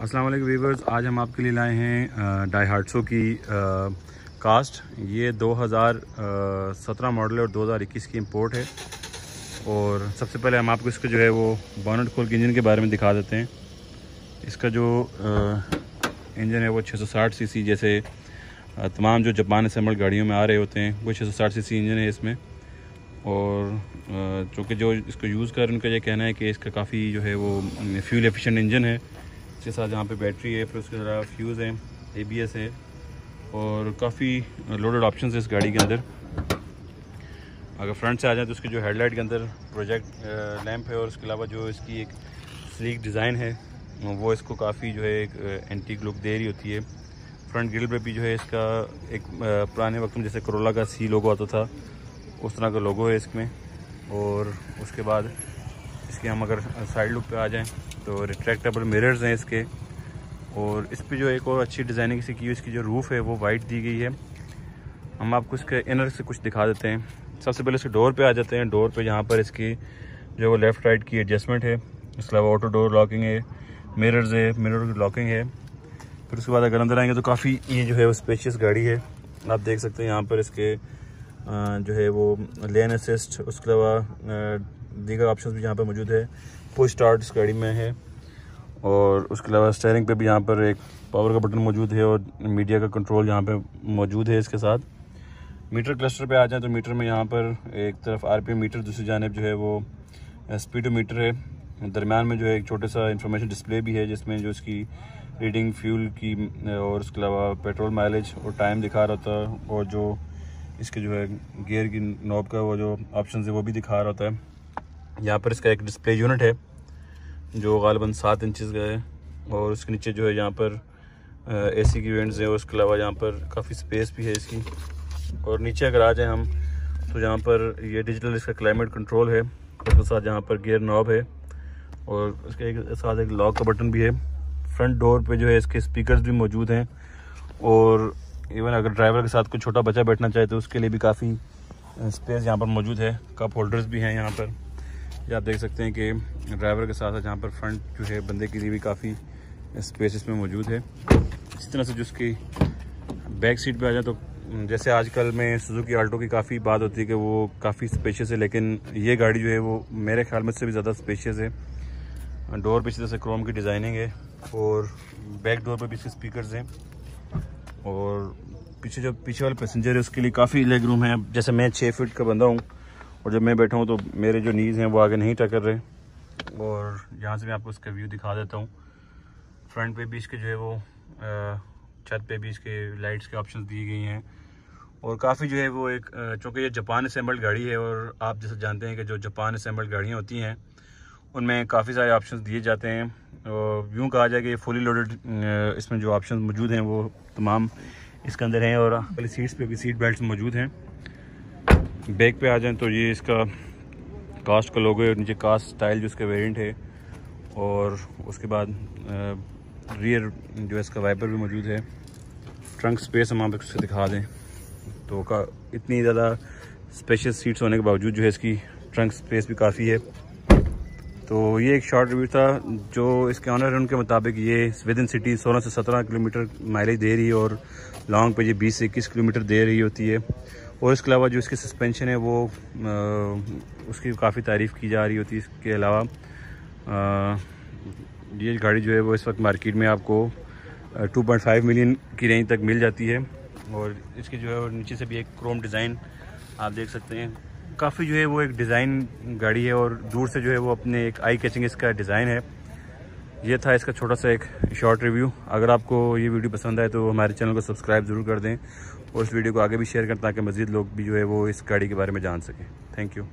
अस्सलाम वालेकुम वीवर्स आज हम आपके लिए लाए हैं डाई हार्टसो की आ, कास्ट ये 2017 मॉडल है और 2021 की इंपोर्ट है। और सबसे पहले हम आपको इसका जो है वो बॉनट खोल के इंजन के बारे में दिखा देते हैं। इसका जो आ, इंजन है वो 660 सीसी जैसे तमाम जो जापान असम्बल गाड़ियों में आ रहे होते हैं वो 660 सीसी इंजन है इसमें। और चूँकि जो इसको यूज़ कर उनका ये कहना है कि इसका काफ़ी जो है वो फ्यूल एफिशिएंट इंजन है। इसके साथ यहाँ पे बैटरी है, फिर उसके अलावा फ्यूज़ है एबीएस है और काफ़ी लोडेड ऑप्शन है इस गाड़ी के अंदर। अगर फ्रंट से आ जाए तो उसकी जो हेडलाइट के अंदर प्रोजेक्ट लैंप है और उसके अलावा जो इसकी एक स्लीक डिज़ाइन है, वो इसको काफ़ी जो है एक एंटीक लुक दे रही होती है। फ्रंट ग्रिल पे भी जो है इसका एक पुराने वक्त में जैसे करोला का सी लोगो आता था, उस तरह का लोगो है इसमें और उसके बाद इसके हम अगर साइड लुक पे आ जाएँ तो रिट्रैक्टेबल मिरर्स हैं इसके। और इस पर जो एक और अच्छी डिज़ाइनिंग से की हुई इसकी जो रूफ़ है, वो वाइट दी गई है। हम आपको इसके इनर से कुछ दिखा देते हैं। सबसे पहले इसके डोर पे आ जाते हैं। डोर पे जहाँ पर इसकी जो लेफ़्ट राइट की एडजस्टमेंट है। इसके अलावा ऑटो डोर लॉकिंग है मिरर्स है मिरर की लॉकिंग है। फिर उसके बाद अगर अंदर आएँगे तो काफ़ी ये जो है वो स्पेशियस गाड़ी है। आप देख सकते हैं यहाँ पर इसके जो है वो लेन असिस्ट उसके अलावा दीगर ऑप्शन भी यहाँ पर मौजूद है। पुश स्टार्ट इस गाड़ी में है। और उसके अलावा स्टेयरिंग पे भी यहाँ पर एक पावर का बटन मौजूद है और मीडिया का कंट्रोल यहाँ पे मौजूद है इसके साथ। मीटर क्लस्टर पे आ जाए तो मीटर में यहाँ पर एक तरफ़ आरपीएम मीटर दूसरी जानब जो है वो स्पीडो मीटर है। दरमियान में जो है एक छोटा सा इंफॉर्मेशन डिस्प्ले भी है, जिसमें जो इसकी रीडिंग फ्यूल की, और उसके अलावा पेट्रोल माइलेज और टाइम दिखा रहा था और जो इसके जो है गियर की नॉब का वो जो ऑप्शन है वो भी दिखा रहा होता है। यहाँ पर इसका एक डिस्प्ले यूनिट है, जो गालबन सात इंचज़ का है, और उसके नीचे जो है यहाँ पर ए सी की वेंट्स हैं, और उसके अलावा यहाँ पर काफ़ी स्पेस भी है इसकी। और नीचे अगर आ जाए हम तो यहाँ पर ये डिजिटल इसका क्लाइमेट कंट्रोल है, उसके साथ यहाँ पर गियर नॉब है, और उसके एक, साथ एक लॉक का बटन भी है। फ्रंट डोर पे जो है इसके स्पीकर्स भी मौजूद हैं, और इवन अगर ड्राइवर के साथ कोई छोटा बच्चा बैठना चाहे तो उसके लिए भी काफ़ी स्पेस यहाँ पर मौजूद है। कप होल्डर्स भी हैं यहाँ पर। ये आप देख सकते हैं कि ड्राइवर के साथ यहाँ पर फ्रंट जो है बंदे के लिए भी काफ़ी स्पेस इसमें मौजूद है। इसी तरह से जो उसकी बैक सीट पे आ जाए तो जैसे आजकल में सुजुकी आल्टो की काफ़ी बात होती है कि वो काफ़ी स्पेशियस है, लेकिन ये गाड़ी जो है वो मेरे ख्याल में से भी ज़्यादा स्पेशियस है। डोर पे से क्रोम की डिज़ाइनिंग है और बैक डोर पर भी इसके स्पीकर हैं। और पीछे जो, पीछे वाले पैसेंजर है, उसके लिए काफ़ी लेग रूम है। जैसे मैं छः फीट का बंदा हूँ और जब मैं बैठा हूँ तो मेरे जो नीज़ हैं वो आगे नहीं टकर रहे। और यहाँ से मैं आपको इसका व्यू दिखा देता हूँ। फ्रंट पे भी इसके जो है वो छत पे भी इसके लाइट्स के ऑप्शन दिए गई हैं। और काफ़ी जो है वो एक चूँकि ये जापान असेंबल्ड गाड़ी है और आप जैसे जानते हैं कि जो जापान असेंबल्ड गाड़ियाँ होती हैं, उनमें काफ़ी सारे ऑप्शन दिए जाते हैं। और यूँ कहा जाए कि फुली लोडेड इसमें जो ऑप्शन मौजूद हैं वो तमाम इसके अंदर हैं और पहले सीट्स पर भी सीट बेल्ट मौजूद हैं। बैक पे आ जाएँ तो ये इसका कास्ट का लोगो है, नीचे कास्ट स्टाइल जो इसका वेरिएंट है, और उसके बाद रियर जो है इसका वाइपर भी मौजूद है। ट्रंक स्पेस हम आप इसको दिखा दें तो का इतनी ज़्यादा स्पेशल सीट्स होने के बावजूद जो है इसकी ट्रंक स्पेस भी काफ़ी है। तो ये एक शॉर्ट रिव्यू था, जो इसके ऑनर है, उनके मुताबिक ये विद इन सिटी 16 से 17 किलोमीटर माइलेज दे रही है, और लॉन्ग पे ये 20 से 21 किलोमीटर दे रही होती है। और इसके अलावा जो इसकी सस्पेंशन है वो आ, उसकी काफ़ी तारीफ़ की जा रही होती है इसके अलावा। ये गाड़ी जो है वो इस वक्त मार्केट में आपको 2.5 मिलियन की रेंज तक मिल जाती है। और इसके जो है नीचे से भी एक क्रोम डिज़ाइन आप देख सकते हैं। काफ़ी जो है वो एक डिज़ाइन गाड़ी है और दूर से जो है वो अपने एक आई कैचिंग इसका डिज़ाइन है। ये था इसका छोटा सा एक शॉर्ट रिव्यू अगर आपको ये वीडियो पसंद आए तो हमारे चैनल को सब्सक्राइब ज़रूर कर दें और इस वीडियो को आगे भी शेयर करें ताकि मज़ीद लोग भी जो है वो इस गाड़ी के बारे में जान सकें। Thank you